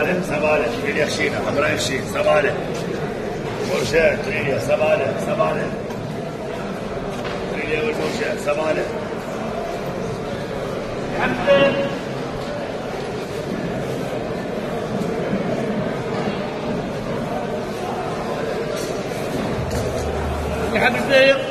سبالة سبالة تريليا خشينة حمراء خشين سبالة. مرشاة تريليا سبالة سبالة. تريليا والمرشاة سبالة. حمد يا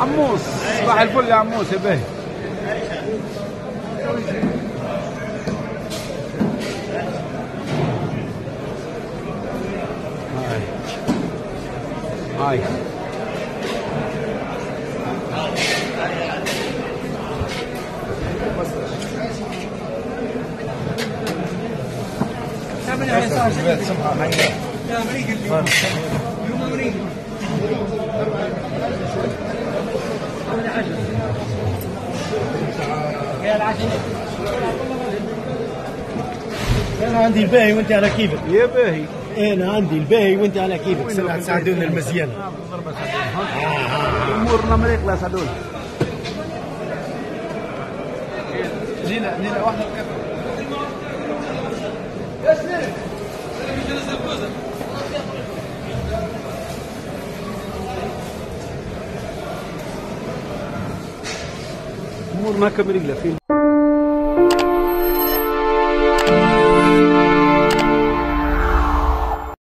عموس. صباح الفل يا عموس يا باهي هاي. هاي. أنا عندي الباهي وأنت على كيفك. يا باهي. أنا عندي الباهي وأنت على كيفك. سمع تساعدونا المزيانه أمورنا مريقله سعدون لينا لينا واحدة امورنا كمريقله فين